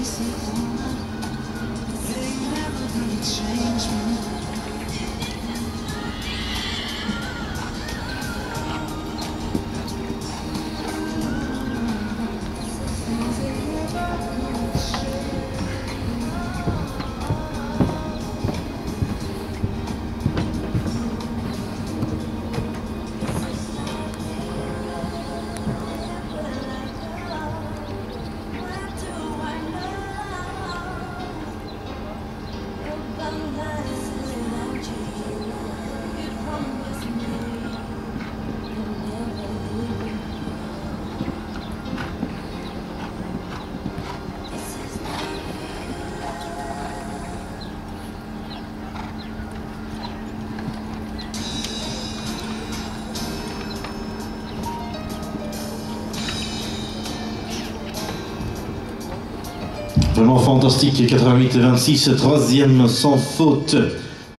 every single Vraiment fantastique, 88-26, troisième sans faute.